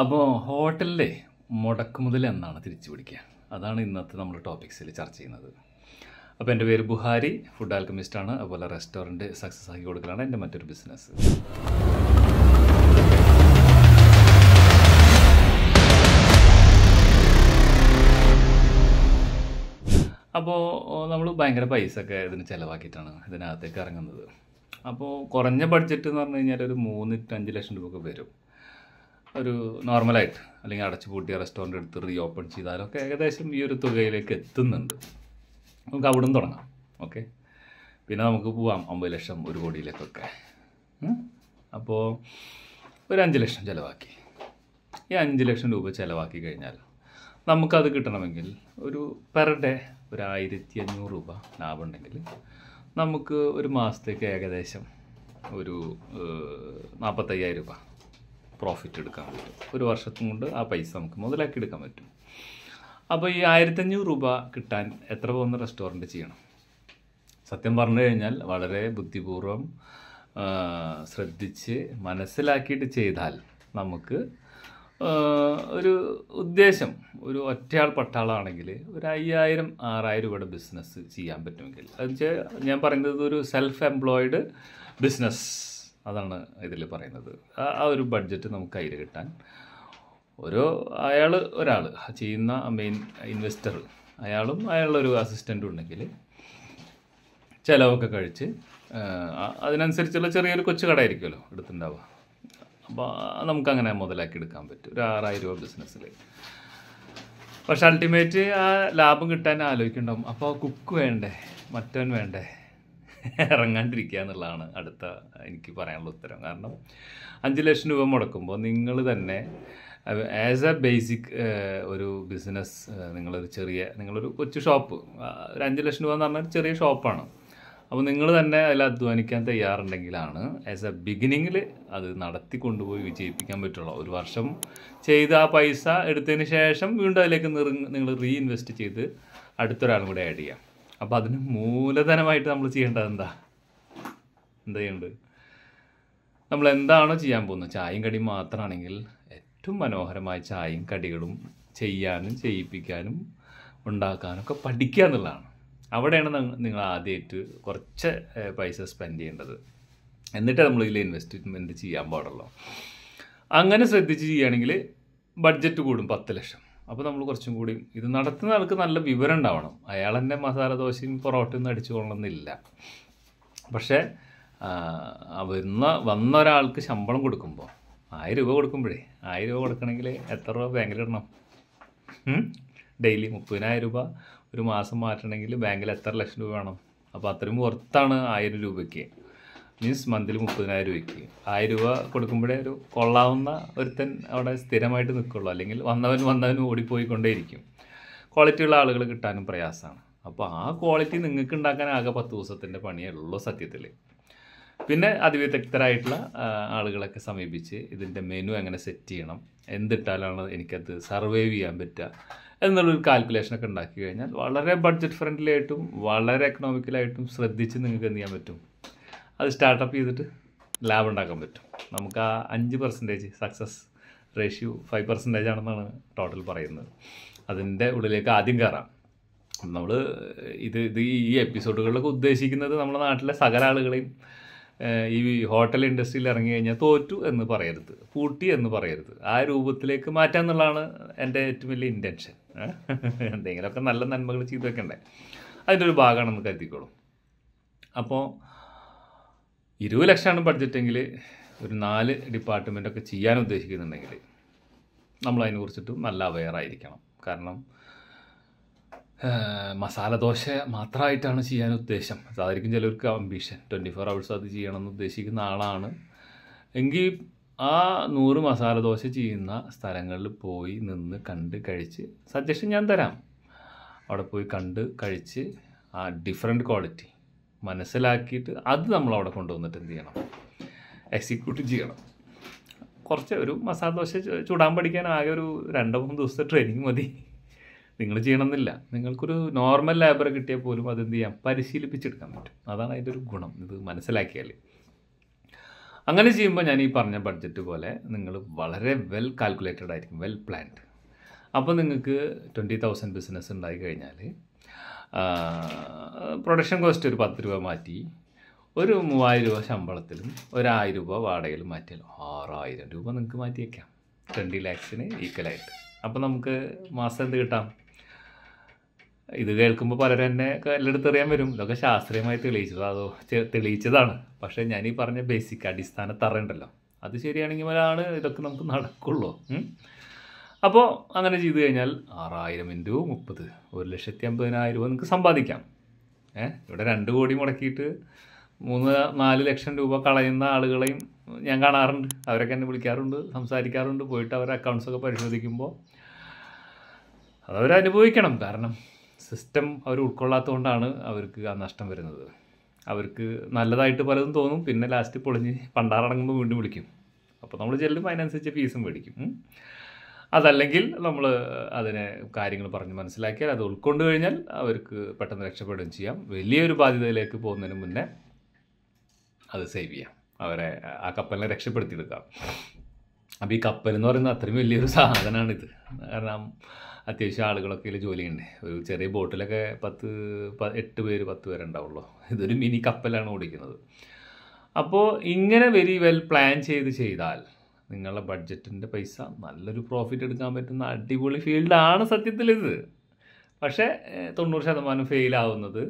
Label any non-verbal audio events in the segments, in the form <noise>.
അപ്പോൾ ഹോട്ടലിലെ മുടക്കുമുതൽ എന്നാണ് തിരിച്ചു പിടിക്കുക അതാണ് ഇന്നത്തെ നമ്മൾ ടോപ്പിക്സിൽ ചർച്ച ചെയ്യുന്നത്. അപ്പോൾ എന്റെ പേര് ബുഹാരി ഫുഡ് ആൽക്കമിസ്റ്റ് ആണ്. അതുപോലെ റെസ്റ്റോറന്റ് സക്സസ് ആക്കി കൊടുക്കലാണ് എന്റെ മറ്റൊരു ബിസിനസ്. അപ്പോൾ നമ്മൾ ഭയങ്കര പൈസ ഒക്കെ ഇതിന് ചിലവാക്കിയിട്ടാണ് ഇതിനകത്തേക്ക് ഇറങ്ങുന്നത്. അപ്പോൾ കുറഞ്ഞ ബഡ്ജറ്റ് എന്ന് പറഞ്ഞു കഴിഞ്ഞാൽ ഒരു മൂന്ന് അഞ്ച് ലക്ഷം രൂപ ഒക്കെ വരും. ഒരു നോർമലായിട്ട് അല്ലെങ്കിൽ അടച്ചു പൂട്ടിയ റെസ്റ്റോറന്റ് എടുത്ത് റീ ഓപ്പൺ ചെയ്താലൊക്കെ ഏകദേശം ഈ ഒരു തുകയിലേക്ക് എത്തുന്നുണ്ട്. നമുക്ക് അവിടെ നിന്ന് തുടങ്ങാം. ഓക്കെ പിന്നെ നമുക്ക് പോവാം. അമ്പത് ലക്ഷം ഒരു കോടിയിലേക്കൊക്കെ? അപ്പോൾ ഒരു അഞ്ച് ലക്ഷം ചിലവാക്കി. ഈ അഞ്ച് ലക്ഷം രൂപ ചിലവാക്കി കഴിഞ്ഞാൽ നമുക്കത് കിട്ടണമെങ്കിൽ ഒരു പെർ ഡേ ഒരു ആയിരത്തി അഞ്ഞൂറ് രൂപ ലാഭം ഉണ്ടെങ്കിൽ നമുക്ക് ഒരു മാസത്തേക്ക് ഏകദേശം ഒരു നാൽപ്പത്തയ്യായിരം രൂപ പ്രോഫിറ്റ് എടുക്കാൻ പറ്റും. ഒരു വർഷത്തും കൊണ്ട് ആ പൈസ നമുക്ക് മുതലാക്കി എടുക്കാൻ പറ്റും. അപ്പോൾ ഈ ആയിരത്തഞ്ഞൂറ് രൂപ കിട്ടാൻ എത്ര പോകുന്ന റെസ്റ്റോറന്റ് ചെയ്യണം? സത്യം പറഞ്ഞു കഴിഞ്ഞാൽ വളരെ ബുദ്ധിപൂർവം ശ്രദ്ധിച്ച് മനസ്സിലാക്കിയിട്ട് ചെയ്താൽ നമുക്ക് ഒരു ഉദ്ദേശം ഒരു ഒറ്റയാൾ പട്ടാളാണെങ്കിൽ ഒരു അയ്യായിരം ആറായിരം രൂപയുടെ ബിസിനസ് ചെയ്യാൻ പറ്റുമെങ്കിൽ. അത് ഞാൻ പറയുന്നത് ഒരു സെൽഫ് എംപ്ലോയിഡ് ബിസിനസ് അതാണ് ഇതിൽ പറയുന്നത്. ആ ഒരു ബഡ്ജറ്റ് നമുക്ക് കയ്യിൽ കിട്ടാൻ. ഓരോ അയാൾ ഒരാൾ ചെയ്യുന്ന മെയിൻ ഇൻവെസ്റ്റർ അയാളും അയാളുടെ ഒരു അസിസ്റ്റന്റും ഉണ്ടെങ്കിൽ ചിലവൊക്കെ കഴിച്ച് അതിനനുസരിച്ചുള്ള ചെറിയൊരു കൊച്ചു കടയായിരിക്കുമല്ലോ എടുത്തിട്ടുണ്ടാവുക. അപ്പോൾ നമുക്കങ്ങനെ മുതലാക്കി എടുക്കാൻ പറ്റും. ഒരു ആറായിരം രൂപ ബിസിനസ്സിൽ പക്ഷെ അൾട്ടിമേറ്റ് ആ ലാഭം കിട്ടാൻ ആലോചിക്കുന്നുണ്ടാവും. അപ്പോൾ കുക്ക് വേണ്ടേ? മറ്റവൻ വേണ്ടേ? ഇറങ്ങാണ്ടിരിക്കുക എന്നുള്ളതാണ് അടുത്ത എനിക്ക് പറയാനുള്ള ഉത്തരം. കാരണം അഞ്ച് ലക്ഷം രൂപ മുടക്കുമ്പോൾ നിങ്ങൾ തന്നെ ആസ് എ ബേസിക് ഒരു ബിസിനസ് നിങ്ങളൊരു ചെറിയ നിങ്ങളൊരു കൊച്ചു ഷോപ്പ് ഒരു അഞ്ച് ലക്ഷം രൂപ എന്ന് പറഞ്ഞാൽ ചെറിയ ഷോപ്പാണ് അപ്പോൾ നിങ്ങൾ തന്നെ അതിൽ അധ്വാനിക്കാൻ തയ്യാറുണ്ടെങ്കിലാണ് ആസ് എ ബിഗിനിങ്ങിൽ അത് നടത്തി കൊണ്ടുപോയി വിജയിപ്പിക്കാൻ പറ്റുള്ളൂ. ഒരു വർഷം ചെയ്ത് ആ പൈസ എടുത്തതിന് ശേഷം വീണ്ടും അതിലേക്ക് നിങ്ങൾ റീഇൻവെസ്റ്റ് ചെയ്ത് അടുത്തൊരാളും കൂടെ ആഡ് ചെയ്യാം. അപ്പോൾ അതിന് മൂലധനമായിട്ട് നമ്മൾ ചെയ്യേണ്ടത് എന്താ? എന്താ ചെയ്യേണ്ടത് നമ്മൾ എന്താണോ ചെയ്യാൻ പോകുന്നത്? ചായയും കടിയും മാത്രമാണെങ്കിൽ ഏറ്റവും മനോഹരമായ ചായയും കടികളും ചെയ്യാനും ചെയ്യിപ്പിക്കാനും ഉണ്ടാക്കാനൊക്കെ പഠിക്കുക എന്നുള്ളതാണ്. അവിടെയാണ് നിങ്ങൾ ആദ്യമായിട്ട് കുറച്ച് പൈസ സ്പെൻഡ് ചെയ്യേണ്ടത്. എന്നിട്ട് നമ്മൾ ഇതിൽ ഇൻവെസ്റ്റ്മെന്റ് ചെയ്യാൻ പാടുള്ളൂ. അങ്ങനെ ശ്രദ്ധിച്ച് ചെയ്യുകയാണെങ്കിൽ ബഡ്ജറ്റ് കൂടും പത്ത് ലക്ഷം. അപ്പോൾ നമ്മൾ കുറച്ചും കൂടി ഇത് നടത്തുന്ന ആൾക്ക് നല്ല വിവരം ഉണ്ടാവണം. അയാൾ തന്നെ മസാല ദോശയും പൊറോട്ടയും അടിച്ചു കൊള്ളണമെന്നില്ല. പക്ഷേ വരുന്ന വന്ന ഒരാൾക്ക് ശമ്പളം കൊടുക്കുമ്പോൾ ആയിരം രൂപ കൊടുക്കുമ്പോഴേ ആയിരം രൂപ കൊടുക്കണമെങ്കിൽ എത്ര രൂപ ബാങ്കിൽ ഇടണം? ഡെയിലി മുപ്പതിനായിരം രൂപ ഒരു മാസം മാറ്റണമെങ്കിൽ ബാങ്കിൽ എത്ര ലക്ഷം രൂപ വേണം? അപ്പോൾ അത്രയും പുറത്താണ് ആയിരം രൂപയ്ക്ക്. മീൻസ് മന്തിൽ മുപ്പതിനായിരം രൂപയ്ക്ക്. ആയിരം രൂപ കൊടുക്കുമ്പോഴേ ഒരു കൊള്ളാവുന്ന ഒരുത്തൻ അവിടെ സ്ഥിരമായിട്ട് നിൽക്കുള്ളൂ അല്ലെങ്കിൽ വന്നവൻ വന്നവൻ ഓടിപ്പോയിക്കൊണ്ടേയിരിക്കും. ക്വാളിറ്റി ഉള്ള ആളുകൾ കിട്ടാനും പ്രയാസമാണ്. അപ്പോൾ ആ ക്വാളിറ്റി നിങ്ങൾക്ക് ഉണ്ടാക്കാൻ ആകെ പത്ത് ദിവസത്തിന്റെ പണിയേ ഉള്ളൂ സത്യത്തിൽ. പിന്നെ അതിവിദഗ്ധരായിട്ടുള്ള ആളുകളൊക്കെ സമീപിച്ച് ഇതിന്റെ മെനു എങ്ങനെ സെറ്റ് ചെയ്യണം എന്തിട്ടാലാണ് എനിക്കത് സർവൈവ് ചെയ്യാൻ പറ്റുക എന്നുള്ളൊരു കാൽക്കുലേഷനൊക്കെ ഉണ്ടാക്കി കഴിഞ്ഞാൽ വളരെ ബഡ്ജറ്റ് ഫ്രണ്ട്ലി ആയിട്ടും വളരെ എക്കണോമിക്കലായിട്ടും ശ്രദ്ധിച്ച് നിങ്ങൾക്ക് എന്ത് ചെയ്യാൻ പറ്റും? അത് സ്റ്റാർട്ടപ്പ് ചെയ്തിട്ട് ലാഭം ഉണ്ടാക്കാൻ പറ്റും. നമുക്ക് ആ അഞ്ച് percentage success ratio five percentage ആണെന്നാണ് ടോട്ടൽ പറയുന്നത്. അതിന്റെ ഉള്ളിലേക്ക് ആദ്യം കയറാം നമ്മൾ ഇത് ഇത് ഈ എപ്പിസോഡുകളിലൊക്കെ ഉദ്ദേശിക്കുന്നത് നമ്മുടെ നാട്ടിലെ സകല ആളുകളെയും ഈ ഹോട്ടൽ ഇൻഡസ്ട്രിയിൽ ഇറങ്ങി കഴിഞ്ഞാൽ തോറ്റു എന്ന് പറയരുത്. പൂട്ടി എന്ന് പറയരുത്. ആ രൂപത്തിലേക്ക് മാറ്റുക എന്നുള്ളതാണ് എന്റെ ഏറ്റവും വലിയ ഇന്റൻഷൻ എന്തെങ്കിലുമൊക്കെ നല്ല നന്മകൾ ചെയ്തു വെക്കണ്ടേ. അതിന്റെ ഒരു ഭാഗമാണെന്ന് കരുതിക്കോളും. അപ്പോൾ ഇരുപത് ലക്ഷമാണ് ബഡ്ജറ്റെങ്കിൽ ഒരു നാല് ഡിപ്പാർട്ട്മെന്റൊക്കെ ചെയ്യാൻ ഉദ്ദേശിക്കുന്നുണ്ടെങ്കിൽ നമ്മൾ അതിനെക്കുറിച്ചിട്ട് നല്ല അവെയർ ആയിരിക്കണം. കാരണം മസാല ദോശ മാത്രമായിട്ടാണ് ചെയ്യാൻ ഉദ്ദേശം. അതായിരിക്കും ചിലർക്ക് അംബീഷൻ ട്വന്റി ഫോർ അവേഴ്സ് അത് ചെയ്യണമെന്ന് ഉദ്ദേശിക്കുന്ന ആളാണ്. എങ്കിൽ ആ നൂറ് മസാല ദോശ ചെയ്യുന്ന സ്ഥലങ്ങളിൽ പോയി നിന്ന് കണ്ട് കഴിച്ച് സജഷൻ ഞാൻ തരാം. അവിടെ പോയി കണ്ട് കഴിച്ച് ആ ഡിഫറെന്റ് ക്വാളിറ്റി മനസ്സിലാക്കിയിട്ട് അത് നമ്മൾ അവിടെ കൊണ്ടുവന്നിട്ട് എന്ത് ചെയ്യണം? എക്സിക്യൂട്ട് ചെയ്യണം. കുറച്ച് ഒരു മസാല ദോശ ചൂടാൻ പഠിക്കാൻ ആകെ ഒരു രണ്ടോ മൂന്ന് ദിവസത്തെ ട്രെയിനിങ് മതി. നിങ്ങൾ ചെയ്യണമെന്നില്ല. നിങ്ങൾക്കൊരു നോർമൽ ലേബർ കിട്ടിയാൽ പോലും അതെന്ത് ചെയ്യാം? പരിശീലിപ്പിച്ചെടുക്കാൻ പറ്റും. അതാണ് അതിന്റെ ഒരു ഗുണം. ഇത് മനസ്സിലാക്കിയാൽ. അങ്ങനെ ചെയ്യുമ്പോൾ ഞാൻ ഈ പറഞ്ഞ ബഡ്ജറ്റ് പോലെ നിങ്ങൾ വളരെ വെൽ കാൽക്കുലേറ്റഡ് ആയിരിക്കും. വെൽ പ്ലാൻഡ് അപ്പോൾ നിങ്ങൾക്ക് ട്വന്റി തൗസൻഡ് ബിസിനസ് ഉണ്ടായി കഴിഞ്ഞാൽ പ്രൊഡക്ഷൻ കോസ്റ്റ് ഒരു പത്ത് രൂപ മാറ്റി. ഒരു മൂവായിരം രൂപ ശമ്പളത്തിലും ഒരായിരം രൂപ വാടകയിലും മാറ്റിയാലും ആറായിരം രൂപ നിങ്ങൾക്ക് മാറ്റി വയ്ക്കാം ട്വന്റി ലാക്സിന് ഈക്വലായിട്ട് അപ്പോൾ നമുക്ക് മാസം എന്ത് കിട്ടാം? ഇത് കേൾക്കുമ്പോൾ പലരും എന്നെ എല്ലായിടത്തും അറിയാൻ വരും. ഇതൊക്കെ ശാസ്ത്രീയമായി തെളിയിച്ചത്. അതോ തെളിയിച്ചതാണ്. പക്ഷേ ഞാൻ ഈ പറഞ്ഞ ബേസിക് അടിസ്ഥാന തറ ഉണ്ടല്ലോ. അത് ശരിയാണെങ്കിൽ ഒരാൾ ഇതൊക്കെ നമുക്ക് നടക്കുള്ളൂ. അപ്പോൾ അങ്ങനെ ചെയ്തു കഴിഞ്ഞാൽ ആറായിരം ഇന്റു മുപ്പത് ഒരു ലക്ഷത്തി അമ്പതിനായിരം രൂപ നിങ്ങൾക്ക് സമ്പാദിക്കാം. ഏഹ് ഇവിടെ രണ്ട് കോടി മുടക്കിയിട്ട് മൂന്ന് നാല് ലക്ഷം രൂപ കളയുന്ന ആളുകളെയും ഞാൻ കാണാറുണ്ട്. അവരൊക്കെ എന്നെ വിളിക്കാറുണ്ട് സംസാരിക്കാറുണ്ട്. പോയിട്ട് അവരുടെ അക്കൗണ്ട്സൊക്കെ പരിശോധിക്കുമ്പോൾ അതവർ അനുഭവിക്കണം. കാരണം സിസ്റ്റം അവർ ഉൾക്കൊള്ളാത്തതുകൊണ്ടാണ് അവർക്ക് ആ നഷ്ടം വരുന്നത്. അവർക്ക് നല്ലതായിട്ട് പലതും തോന്നും. പിന്നെ ലാസ്റ്റ് പൊളിഞ്ഞ് പണ്ടാറടങ്ങുമ്പോൾ വീണ്ടും വിളിക്കും. അപ്പോൾ നമ്മൾ ചെല്ലും അതിനനുസരിച്ച് ഫീസും മേടിക്കും. അതല്ലെങ്കിൽ നമ്മൾ അതിനെ കാര്യങ്ങൾ പറഞ്ഞ് മനസ്സിലാക്കിയാൽ അത് ഉൾക്കൊണ്ട് കഴിഞ്ഞാൽ അവർക്ക് പെട്ടെന്ന് രക്ഷപ്പെടുകയും ചെയ്യാം. വലിയൊരു ബാധ്യതയിലേക്ക് പോകുന്നതിന് മുന്നേ അത് സേവ് ചെയ്യാം. അവരെ ആ കപ്പലിനെ രക്ഷപ്പെടുത്തിയെടുക്കാം. അപ്പോൾ ഈ കപ്പൽ എന്ന് പറയുന്നത് അത്രയും വലിയൊരു സാധനമാണിത്. കാരണം അത്യാവശ്യം ആളുകളൊക്കെ ഇതിൽ ജോലിയുണ്ട് ഒരു ചെറിയ ബോട്ടിലൊക്കെ പത്ത് എട്ട് പേര് പത്ത് പേര് ഉണ്ടാവുള്ളൂ. ഇതൊരു മിനി കപ്പലാണ് ഓടിക്കുന്നത്. അപ്പോൾ ഇങ്ങനെ വെരി വെൽ പ്ലാൻ ചെയ്ത് ചെയ്താൽ നിങ്ങളുടെ ബഡ്ജറ്റിന്റെ പൈസ നല്ലൊരു പ്രോഫിറ്റ് എടുക്കാൻ പറ്റുന്ന അടിപൊളി ഫീൽഡാണ് സത്യത്തിൽ ഇത് പക്ഷേ തൊണ്ണൂറ് ശതമാനം ഫെയിലാവുന്നത്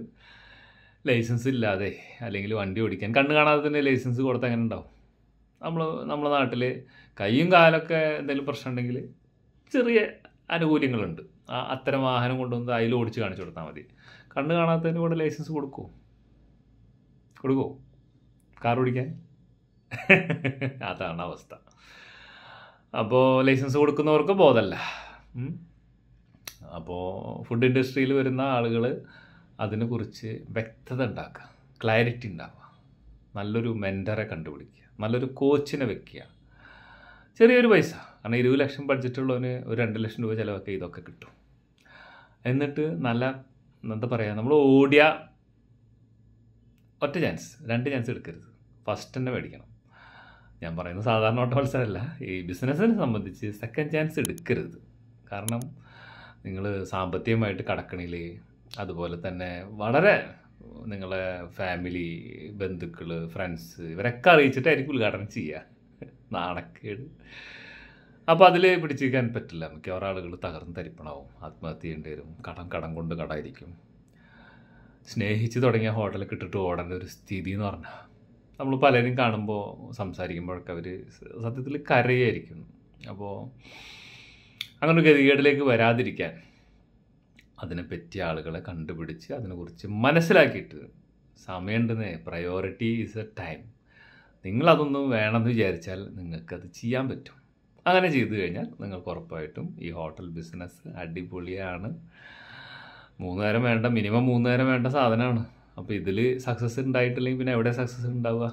ലൈസൻസ് ഇല്ലാതെ അല്ലെങ്കിൽ വണ്ടി ഓടിക്കാൻ കണ്ണ് കാണാതെ തന്നെ ലൈസൻസ് കൊടുത്താൽ എങ്ങനെ ഉണ്ടാവും? നമ്മൾ നമ്മുടെ നാട്ടിൽ കൈയും കാലൊക്കെ എന്തെങ്കിലും പ്രശ്നം ഉണ്ടെങ്കിൽ ചെറിയ ആനുകൂല്യങ്ങളുണ്ട്. അത്തരം വാഹനം കൊണ്ടുവന്ന് അതിൽ ഓടിച്ച് കാണിച്ചു കൊടുത്താൽ മതി. കണ്ണ് കാണാത്തതിന് കൂടെ ലൈസൻസ് കൊടുക്കുമോ കൊടുക്കുമോ കാർ ഓടിക്കാൻ? <laughs> അതാണ് അവസ്ഥ. അപ്പോൾ ലൈസൻസ് കൊടുക്കുന്നവർക്ക് ബോധമല്ല. അപ്പോൾ ഫുഡ് ഇൻഡസ്ട്രിയിൽ വരുന്ന ആളുകൾ അതിനെക്കുറിച്ച് വ്യക്തത ഉണ്ടാക്കുക ക്ലാരിറ്റി ഉണ്ടാവുക. നല്ലൊരു മെന്ററെ കണ്ടുപിടിക്കുക നല്ലൊരു കോച്ചിനെ വെക്കുക. ചെറിയൊരു പൈസ കാരണം ഇരുപത് ലക്ഷം ബഡ്ജറ്റുള്ളവന് ഒരു രണ്ട് ലക്ഷം രൂപ ചിലവൊക്കെ ഇതൊക്കെ കിട്ടും. എന്നിട്ട് നല്ല എന്താ പറയുക നമ്മൾ ഓടിയ ഒറ്റ ചാൻസ് രണ്ട് ചാൻസ് എടുക്കരുത്. ഫസ്റ്റ് തന്നെ മേടിക്കണം. ഞാൻ പറയുന്നത് സാധാരണ ഓട്ട മത്സരമല്ല ഈ ബിസിനസ്സിനെ സംബന്ധിച്ച് സെക്കൻഡ് ചാൻസ് എടുക്കരുത്. കാരണം നിങ്ങൾ സാമ്പത്തികമായിട്ട് കടക്കണിൽ അതുപോലെ തന്നെ വളരെ നിങ്ങളെ ഫാമിലി ബന്ധുക്കൾ ഫ്രണ്ട്സ് ഇവരൊക്കെ അറിയിച്ചിട്ടായിരിക്കും ഉദ്ഘാടനം ചെയ്യുക. നാണക്കേട്. അപ്പോൾ അതിൽ പിടിച്ചിരിക്കാൻ പറ്റില്ല. മിക്കവാറും ആളുകൾ തകർന്ന് തരിപ്പണാവും. ആത്മഹത്യ ചെയ്യേണ്ടി വരും. കടം കടം കൊണ്ട് കടായിരിക്കും. സ്നേഹിച്ച് തുടങ്ങിയ ഹോട്ടലൊക്കെ ഇട്ടിട്ട് ഓടേണ്ട ഒരു സ്ഥിതി എന്ന് പറഞ്ഞാൽ നമ്മൾ പലരും കാണുമ്പോൾ സംസാരിക്കുമ്പോഴൊക്കെ അവർ സത്യത്തിൽ കരയായിരിക്കും. അപ്പോൾ അങ്ങനെ ഒരു ഗതികേടിലേക്ക് വരാതിരിക്കാൻ അതിനെ പറ്റിയ ആളുകളെ കണ്ടുപിടിച്ച് അതിനെക്കുറിച്ച് മനസ്സിലാക്കിയിട്ട് സമയമുണ്ടെന്നേ പ്രയോറിറ്റി ഈസ് എ ടൈം നിങ്ങളതൊന്നും വേണമെന്ന് വിചാരിച്ചാൽ നിങ്ങൾക്കത് ചെയ്യാൻ പറ്റും. അങ്ങനെ ചെയ്തു കഴിഞ്ഞാൽ നിങ്ങൾക്ക് ഉറപ്പായിട്ടും ഈ ഹോട്ടൽ ബിസിനസ് അടിപൊളിയാണ്. മൂന്ന് നേരം വേണ്ട മിനിമം മൂന്ന് നേരം വേണ്ട സാധനമാണ്. അപ്പോൾ ഇതിൽ സക്സസ് ഉണ്ടായിട്ടില്ലെങ്കിൽ പിന്നെ എവിടെ സക്സസ് ഉണ്ടാവുക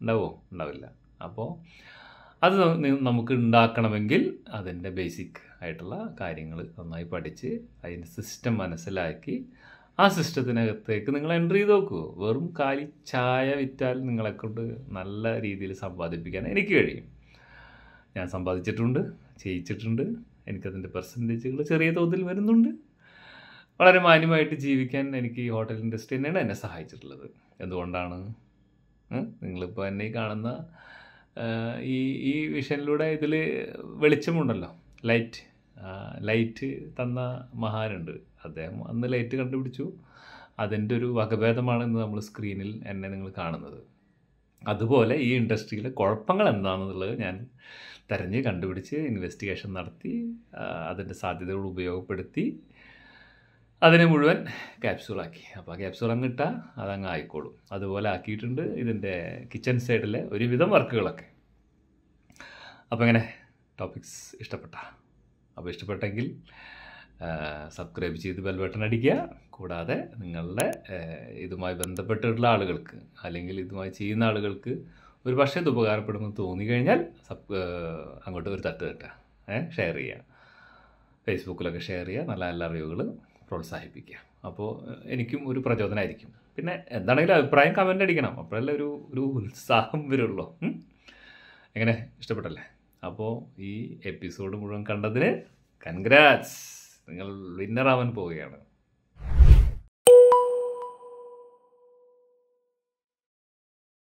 ഉണ്ടാവുമോ ഉണ്ടാവില്ല അപ്പോൾ അത് നമുക്ക് ഉണ്ടാക്കണമെങ്കിൽ അതിന്റെ ബേസിക് ആയിട്ടുള്ള കാര്യങ്ങൾ നന്നായി പഠിച്ച് അതിന്റെ സിസ്റ്റം മനസ്സിലാക്കി ആ സിസ്റ്റത്തിനകത്തേക്ക് നിങ്ങൾ എന്റർ ചെയ്ത് നോക്കൂ. വെറും കാലി ചായ വിറ്റാൽ നിങ്ങളെക്കൊണ്ട് നല്ല രീതിയിൽ സമ്പാദിപ്പിക്കാൻ എനിക്ക് കഴിയും. ഞാൻ സമ്പാദിച്ചിട്ടുണ്ട് ചെയ്യിച്ചിട്ടുണ്ട്. എനിക്കതിന്റെ പെർസെന്റേജുകൾ ചെറിയ തോതിൽ വരുന്നുണ്ട്. വളരെ മാന്യമായിട്ട് ജീവിക്കാൻ എനിക്ക് ഈ ഹോട്ടൽ ഇൻഡസ്ട്രി തന്നെയാണ് എന്നെ സഹായിച്ചിട്ടുള്ളത്. എന്തുകൊണ്ടാണ്? നിങ്ങളിപ്പോൾ എന്നെ കാണുന്ന ഈ ഈ വിഷനിലൂടെ ഇതിൽ വെളിച്ചമുണ്ടല്ലോ. ലൈറ്റ് ലൈറ്റ് തന്ന മഹാനുണ്ട്. അദ്ദേഹം അന്ന് ലൈറ്റ് കണ്ടുപിടിച്ചു. അതിന്റെ ഒരു വകഭേദമാണ് ഇന്ന് നമ്മൾ സ്ക്രീനിൽ എന്നെ നിങ്ങൾ കാണുന്നത്. അതുപോലെ ഈ ഇൻഡസ്ട്രിയിലെ കുഴപ്പങ്ങൾ എന്താണെന്നുള്ളത് ഞാൻ തെരഞ്ഞ് കണ്ടുപിടിച്ച് ഇൻവെസ്റ്റിഗേഷൻ നടത്തി അതിന്റെ സാധ്യതകൾ ഉപയോഗപ്പെടുത്തി അതിനെ മുഴുവൻ ക്യാപ്സ്യൂളാക്കി അപ്പോൾ ആ ക്യാപ്സ്യൂൾ അങ്ങ് ഇട്ടാൽ അതങ്ങ് ആയിക്കോളും. അതുപോലെ ആക്കിയിട്ടുണ്ട് ഇതിന്റെ കിച്ചൺ സൈഡിലെ ഒരുവിധം വർക്കുകളൊക്കെ. അപ്പോൾ എങ്ങനെ ടോപ്പിക്സ് ഇഷ്ടപ്പെട്ട. അപ്പോൾ ഇഷ്ടപ്പെട്ടെങ്കിൽ സബ്സ്ക്രൈബ് ചെയ്ത് ബെൽ ബട്ടൺ അടിക്കുക. കൂടാതെ നിങ്ങളുടെ ഇതുമായി ബന്ധപ്പെട്ടിട്ടുള്ള ആളുകൾക്ക് അല്ലെങ്കിൽ ഇതുമായി ചെയ്യുന്ന ആളുകൾക്ക് ഒരു പക്ഷേ ഇത് ഉപകാരപ്പെടുമെന്ന് തോന്നിക്കഴിഞ്ഞാൽ സബ് അങ്ങോട്ട് ഒരു തട്ട് തട്ടുക ഷെയർ ചെയ്യുക. ഫേസ്ബുക്കിലൊക്കെ ഷെയർ ചെയ്യുക. നല്ല നല്ല അറിവുകൾ പ്രോത്സാഹിപ്പിക്കുക. അപ്പോൾ എനിക്കും ഒരു പ്രചോദനമായിരിക്കും പിന്നെ എന്താണെങ്കിലും അഭിപ്രായം കമന്റ് അടിക്കണം. അപ്പോഴല്ലേ ഒരു ഒരു ഉത്സാഹം വരുള്ളൂ? എങ്ങനെ? ഇഷ്ടപ്പെട്ടല്ലേ? അപ്പോൾ ഈ എപ്പിസോഡ് മുഴുവൻ കണ്ടതിന് കൺഗ്രാറ്റ്സ് നിങ്ങൾ വിന്നറാവാൻ പോവുകയാണ്.